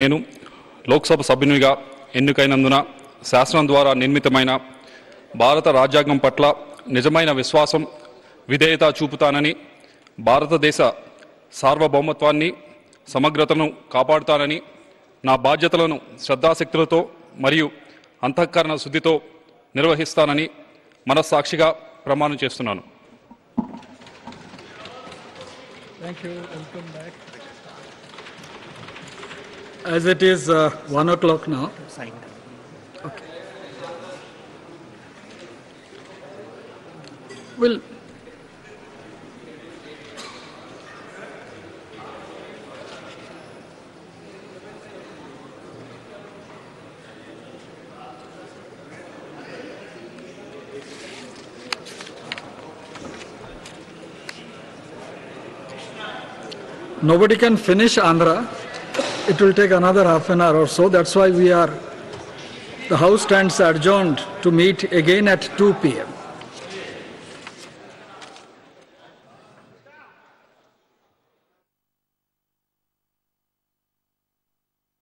నేను లోక్సభ సభ్యునిగా ఎన్నికైనందున శాసనం ద్వారా నిర్మితమైన భారత రాజ్యాంగం పట్ల నిజమైన విశ్వాసం విధేయత చూపుతానని భారతదేశ సార్వభౌమత్వాన్ని సమగ్రతను కాపాడుతానని నా బాధ్యతలను శ్రద్ధాశక్తులతో మరియు అంతఃకరణ శుద్ధితో నిర్వహిస్తానని మనస్సాక్షిగా ప్రమాణం చేస్తున్నాను Thank you. Welcome back. As it is uh, one o'clock now. Okay. Well, nobody can finish Andhra. It will take another half an hour or so. That's why we are, the House stands adjourned to meet again at 2 p.m.